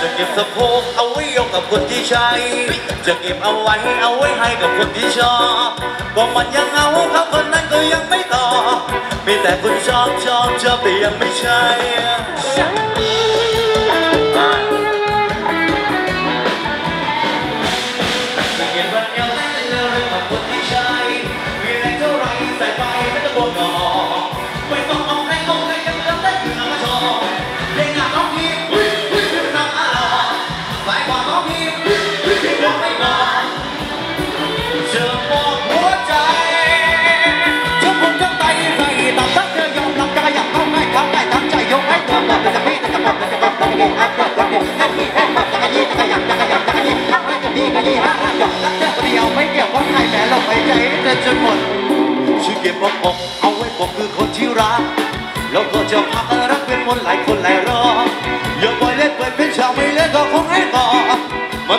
จะเก็บสะโพกเอาไว้ยกกับคนที่ใช้ จะเก็บเอาไว้เอาไว้ให้กับคนที่ชอบก็มันยังเอาเขาคนนั้นก็ยังไม่ต่อ มีแต่คนชอบชอบชอบแต่ยังไม่ใช่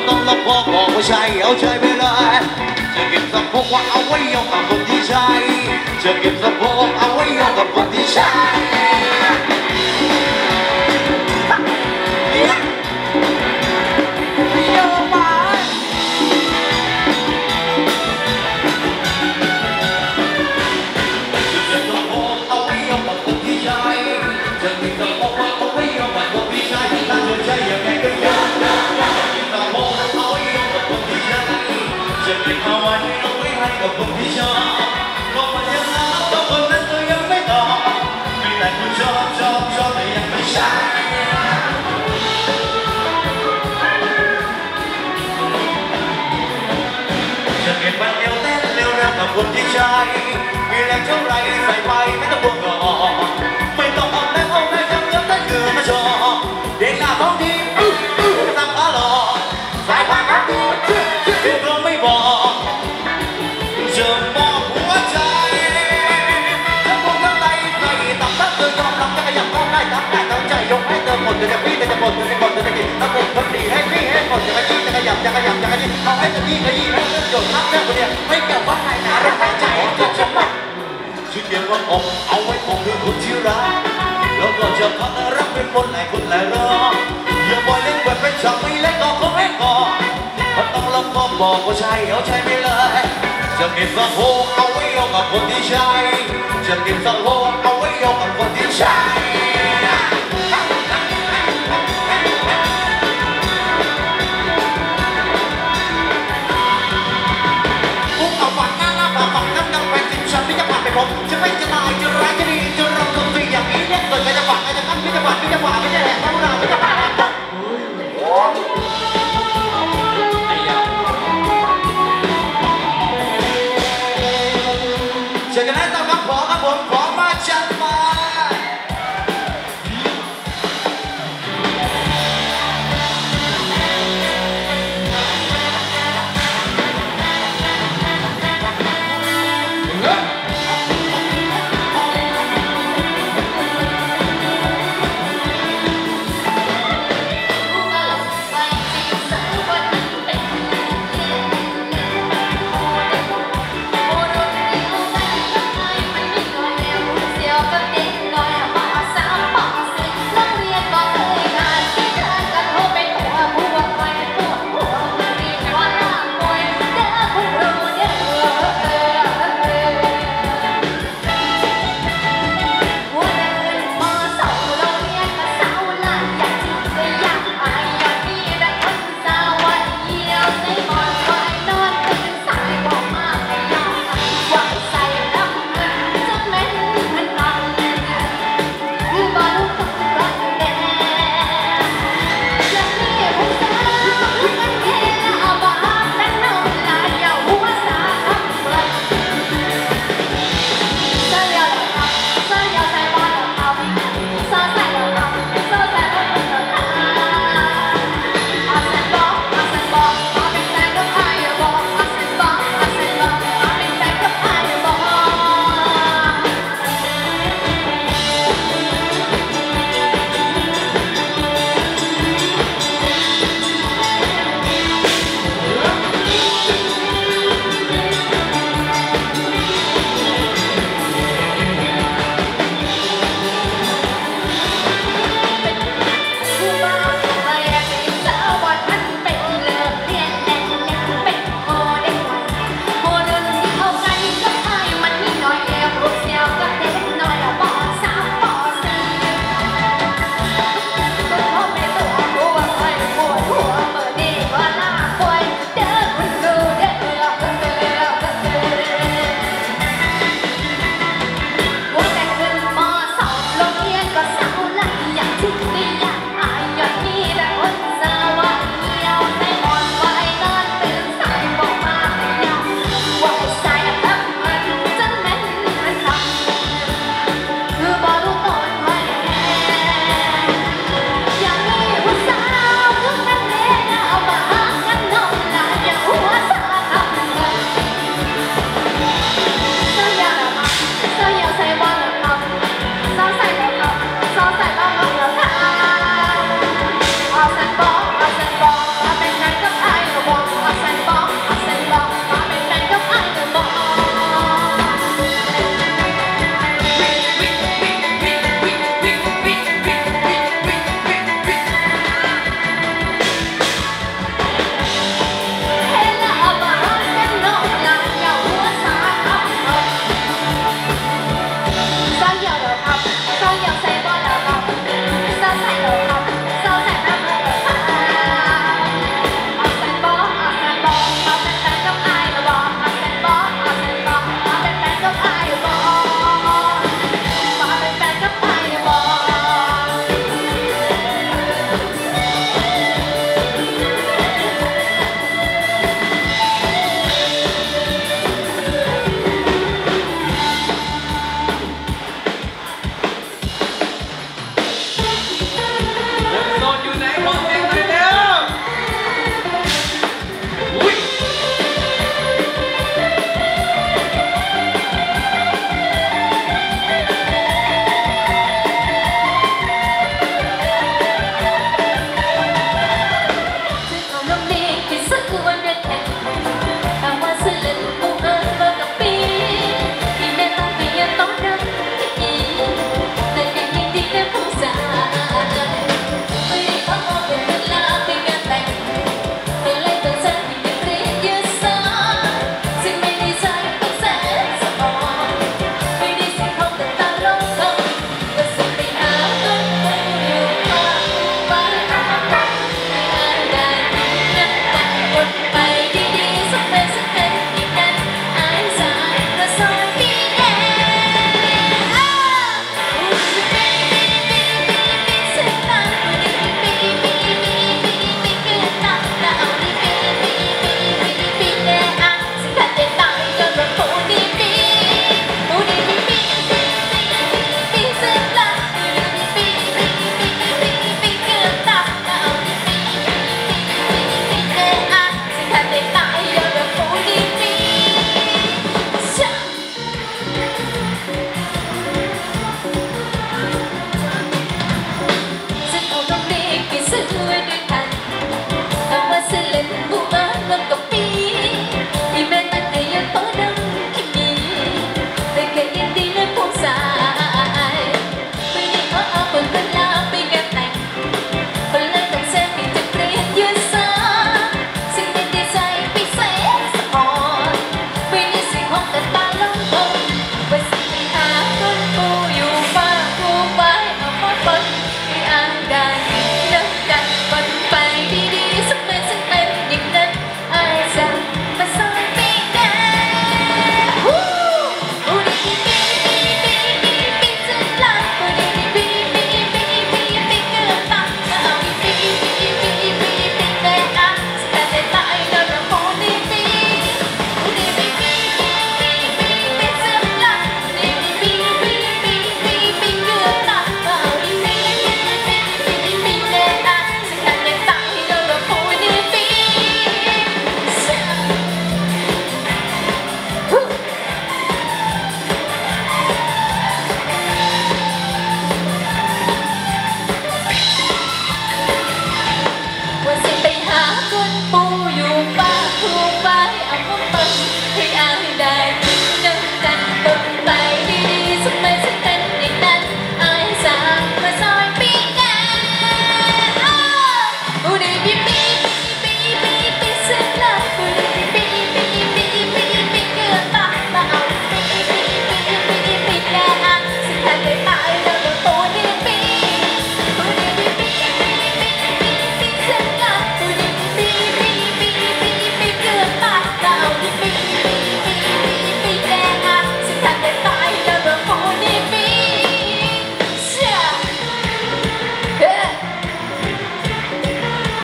ต้องรับพอบอกว่าใช่เอาใจไปเลยจะเก็บสะโพกว่าเอาไว้ยกกับคนที่ใช่จะเก็บสะโพกเอาไว้ยกกับคนที่ใช่ แต่ยังไม่ใช่จะเก็บวันเดียวเต้นเร็วเร็วกับคนที่ใช่มีแรง กให้เธอหมดจะพี่เธอจะหมดจะหมดเอจะกินทั้งหมดทั้งดีให้พี่ให้หมดจะกระชี้จะขยับจะขยับจะกระชี้เอาให้จะยี่กระยี่ให้เรื่องหยดรักเธอคนเดียวไม่เกี่ยวว่าใครหนารักใครใจจะจะหมดชื่อเดียวว่าอกเอาไว้คงคือคนที่รักแล้วก็จะพักรักเป็นคนไหนคนไหนรออย่าปล่อยเล่นแบบเป็นฉากไม่เล่นก็คงไม่ก่อมันต้องรับก็บอกว่าใช่เอาใช่ไม่เลยจะเก็บสะโพกเอาไว้ยกกับคนที่ใช่จะเก็บสะโพกเอาไว้ยกกับคนที่ใช่